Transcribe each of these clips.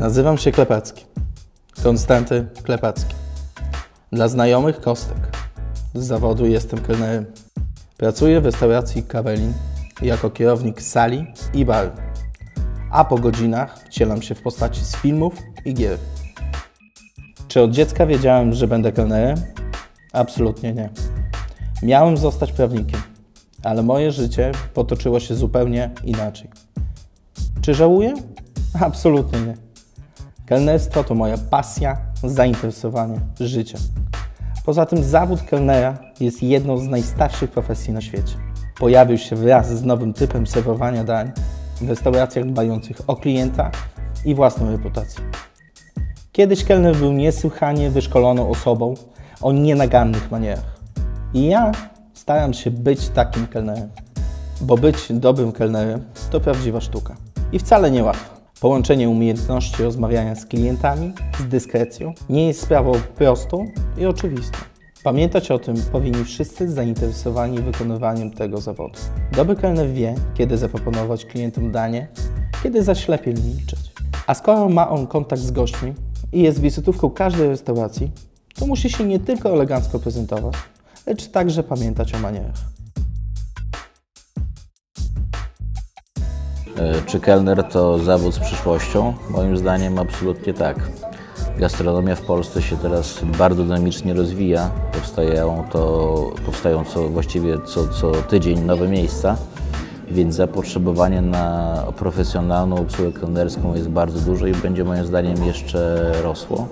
Nazywam się Klepacki. Konstanty Klepacki. Dla znajomych Kostek. Z zawodu jestem kelnerem. Pracuję w restauracji Kawelin jako kierownik sali i baru. A po godzinach wcielam się w postaci z filmów i gier. Czy od dziecka wiedziałem, że będę kelnerem? Absolutnie nie. Miałem zostać prawnikiem, ale moje życie potoczyło się zupełnie inaczej. Czy żałuję? Absolutnie nie. Kelnerstwo to moja pasja, zainteresowanie, życie. Poza tym zawód kelnera jest jedną z najstarszych profesji na świecie. Pojawił się wraz z nowym typem serwowania dań w restauracjach dbających o klienta i własną reputację. Kiedyś kelner był niesłychanie wyszkoloną osobą o nienagannych manierach. I ja staram się być takim kelnerem. Bo być dobrym kelnerem to prawdziwa sztuka. I wcale nie łatwa. Połączenie umiejętności rozmawiania z klientami z dyskrecją nie jest sprawą prostą i oczywistą. Pamiętać o tym powinni wszyscy zainteresowani wykonywaniem tego zawodu. Dobry kelner wie, kiedy zaproponować klientom danie, kiedy zaś lepiej milczeć. A skoro ma on kontakt z gośćmi i jest wizytówką każdej restauracji, to musi się nie tylko elegancko prezentować, lecz także pamiętać o manierach. Czy kelner to zawód z przyszłością? Moim zdaniem absolutnie tak. Gastronomia w Polsce się teraz bardzo dynamicznie rozwija. Powstają, to, powstają co, właściwie co, co tydzień nowe miejsca, więc zapotrzebowanie na profesjonalną obsługę kelnerską jest bardzo duże i będzie moim zdaniem jeszcze rosło.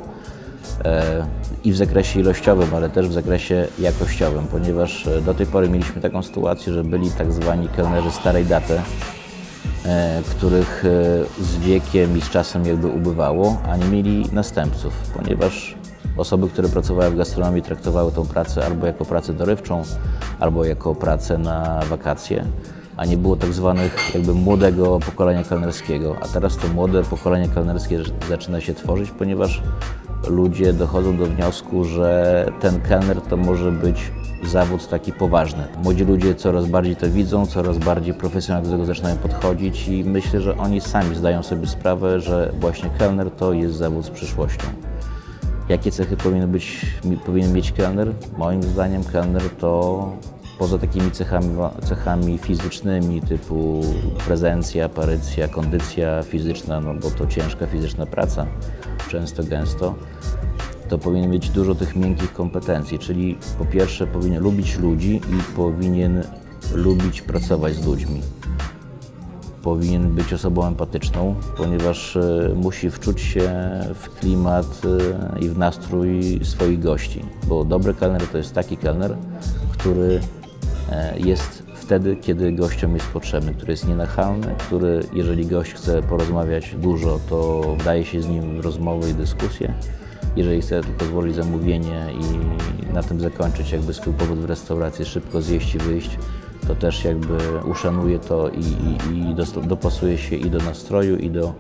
E, I w zakresie ilościowym, ale też w zakresie jakościowym, ponieważ e, do tej pory mieliśmy taką sytuację, że byli tak zwani kelnerzy starej daty, e, których e, z wiekiem i z czasem jakby ubywało, a nie mieli następców, ponieważ osoby, które pracowały w gastronomii traktowały tą pracę albo jako pracę dorywczą, albo jako pracę na wakacje, a nie było tak zwanych jakby młodego pokolenia kelnerskiego, a teraz to młode pokolenie kelnerskie zaczyna się tworzyć, ponieważ ludzie dochodzą do wniosku, że ten kelner to może być zawód taki poważny. Młodzi ludzie coraz bardziej to widzą, coraz bardziej profesjonalnie do tego zaczynają podchodzić i myślę, że oni sami zdają sobie sprawę, że właśnie kelner to jest zawód z przyszłością. Jakie cechy powinien, być, powinien mieć kelner? Moim zdaniem kelner to poza takimi cechami, cechami fizycznymi typu prezencja, aparycja, kondycja fizyczna, no bo to ciężka fizyczna praca, często gęsto, to powinien mieć dużo tych miękkich kompetencji, czyli po pierwsze powinien lubić ludzi i powinien lubić pracować z ludźmi. Powinien być osobą empatyczną, ponieważ e, musi wczuć się w klimat e, i w nastrój swoich gości. Bo dobry kelner to jest taki kelner, który e, jest wtedy, kiedy gościom jest potrzebny, który jest nienachalny, który jeżeli gość chce porozmawiać dużo, to wdaje się z nim w rozmowę i dyskusję. Jeżeli chce tylko złożyć zamówienie i na tym zakończyć jakby swój pobyt w restauracji, szybko zjeść i wyjść, to też jakby uszanuje to i, i, i dopasuje się i do nastroju, i do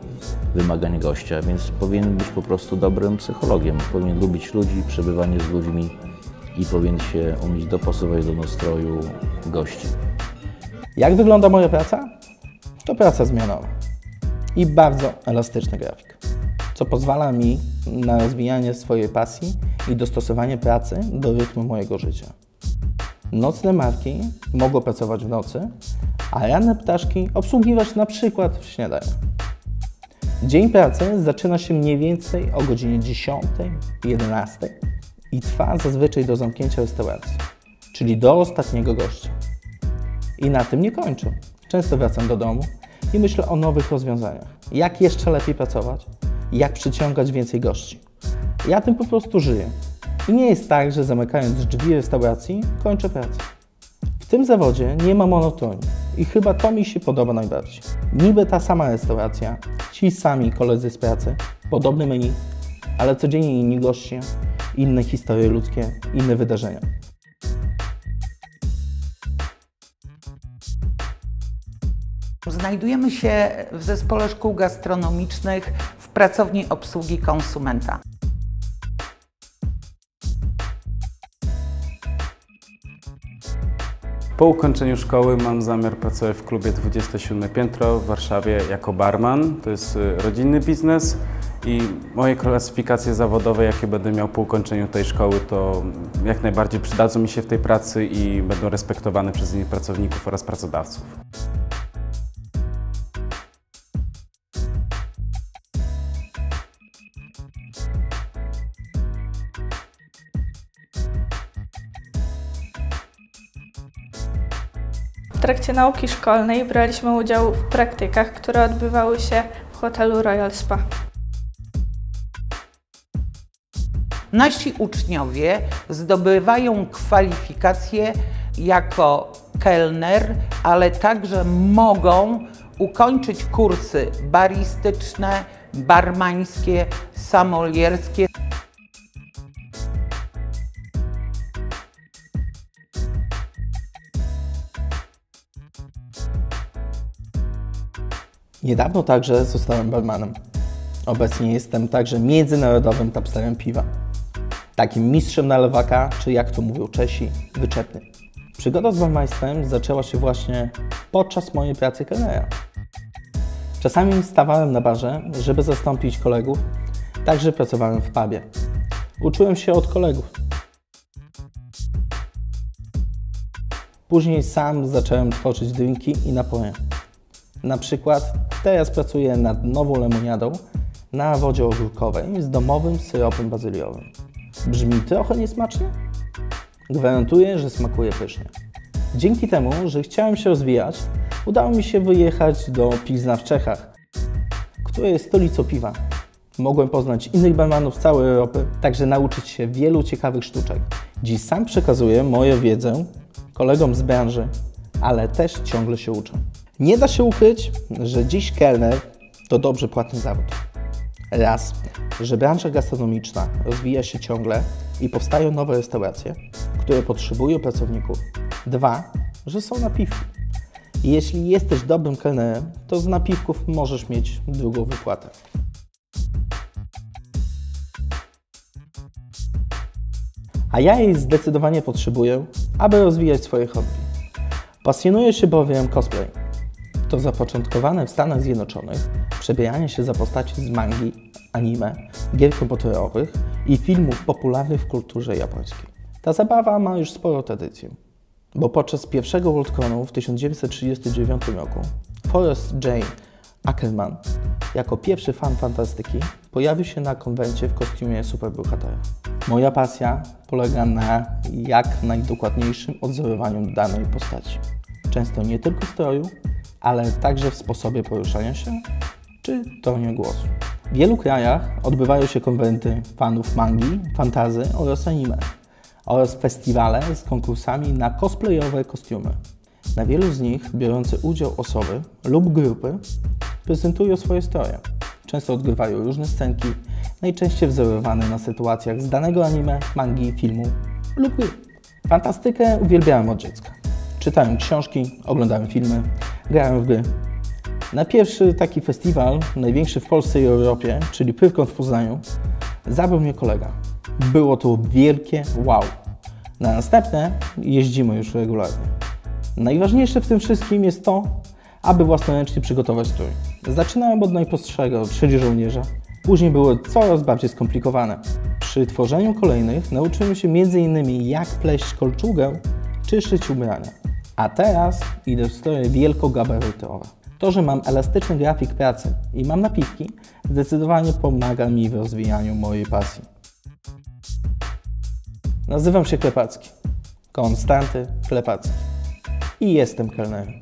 wymagań gościa, więc powinien być po prostu dobrym psychologiem. Powinien lubić ludzi, przebywanie z ludźmi i powinien się umieć dopasować do nastroju gości. Jak wygląda moja praca? To praca zmianowa i bardzo elastyczny grafik, co pozwala mi na rozwijanie swojej pasji i dostosowanie pracy do rytmu mojego życia. Nocne marki mogą pracować w nocy, a ranne ptaszki obsługiwać na przykład w śniadaniu. Dzień pracy zaczyna się mniej więcej o godzinie 10, 11 i trwa zazwyczaj do zamknięcia restauracji, czyli do ostatniego gościa. I na tym nie kończę. Często wracam do domu i myślę o nowych rozwiązaniach. Jak jeszcze lepiej pracować? Jak przyciągać więcej gości? Ja tym po prostu żyję. I nie jest tak, że zamykając drzwi restauracji, kończę pracę. W tym zawodzie nie ma monotonii i chyba to mi się podoba najbardziej. Niby ta sama restauracja, ci sami koledzy z pracy, podobne menu, ale codziennie inni goście, inne historie ludzkie, inne wydarzenia. Znajdujemy się w zespole szkół gastronomicznych w pracowni obsługi konsumenta. Po ukończeniu szkoły mam zamiar pracować w klubie 27 Piętro w Warszawie jako barman. To jest y, rodzinny biznes i moje klasyfikacje zawodowe, jakie będę miał po ukończeniu tej szkoły, to jak najbardziej przydadzą mi się w tej pracy i będą respektowane przez innych pracowników oraz pracodawców. W trakcie nauki szkolnej braliśmy udział w praktykach, które odbywały się w hotelu Royal Spa. Nasi uczniowie zdobywają kwalifikacje jako kelner, ale także mogą ukończyć kursy baristyczne, barmańskie, sommelierskie. Niedawno także zostałem barmanem. Obecnie jestem także międzynarodowym tapsterem piwa. Takim mistrzem na lewaka, czy jak to mówią Czesi, wyczepny. Przygoda z barmaństwem zaczęła się właśnie podczas mojej pracy kelnera. Czasami stawałem na barze, żeby zastąpić kolegów, także pracowałem w pubie. Uczyłem się od kolegów. Później sam zacząłem tworzyć drinki i napoje. Na przykład teraz pracuję nad nową lemoniadą na wodzie ogórkowej z domowym syropem bazyliowym. Brzmi trochę niesmacznie? Gwarantuję, że smakuje pysznie. Dzięki temu, że chciałem się rozwijać, udało mi się wyjechać do Pilzna w Czechach, które jest stolicą piwa. Mogłem poznać innych barmanów z całej Europy, także nauczyć się wielu ciekawych sztuczek. Dziś sam przekazuję moją wiedzę kolegom z branży, ale też ciągle się uczę. Nie da się ukryć, że dziś kelner to dobrze płatny zawód. Raz, że branża gastronomiczna rozwija się ciągle i powstają nowe restauracje, które potrzebują pracowników. Dwa, że są napiwki. Jeśli jesteś dobrym kelnerem, to z napiwków możesz mieć drugą wypłatę. A ja jej zdecydowanie potrzebuję, aby rozwijać swoje hobby. Pasjonuję się bowiem cosplay. To zapoczątkowane w Stanach Zjednoczonych przebieranie się za postaci z mangi, anime, gier komputerowych i filmów popularnych w kulturze japońskiej. Ta zabawa ma już sporą tradycję, bo podczas pierwszego Worldconu w 1939 roku Forrest J. Ackerman jako pierwszy fan fantastyki pojawił się na konwencie w kostiumie superbohatera. Moja pasja polega na jak najdokładniejszym odzorowaniu danej postaci. Często nie tylko w stroju, ale także w sposobie poruszania się czy tonie głosu. W wielu krajach odbywają się konwenty fanów mangi, fantazy oraz anime oraz festiwale z konkursami na cosplayowe kostiumy. Na wielu z nich biorące udział osoby lub grupy prezentują swoje stroje. Często odgrywają różne scenki, najczęściej wzorowane na sytuacjach z danego anime, mangi, filmu lub gry. Fantastykę uwielbiałem od dziecka. Czytałem książki, oglądałem filmy, grałem w gry. Na pierwszy taki festiwal, największy w Polsce i Europie, czyli Pyrkon w Poznaniu, zabrał mnie kolega. Było to wielkie wow. Na następne jeździmy już regularnie. Najważniejsze w tym wszystkim jest to, aby własnoręcznie przygotować strój. Zaczynałem od najprostszego, czyli żołnierza. Później były coraz bardziej skomplikowane. Przy tworzeniu kolejnych nauczyłem się m.in. jak pleść kolczugę czy szyć ubrania. A teraz idę w stroje wielkogabarytowe. To, że mam elastyczny grafik pracy i mam napiwki, zdecydowanie pomaga mi w rozwijaniu mojej pasji. Nazywam się Klepacki. Konstanty Klepacki. I jestem kelnerem.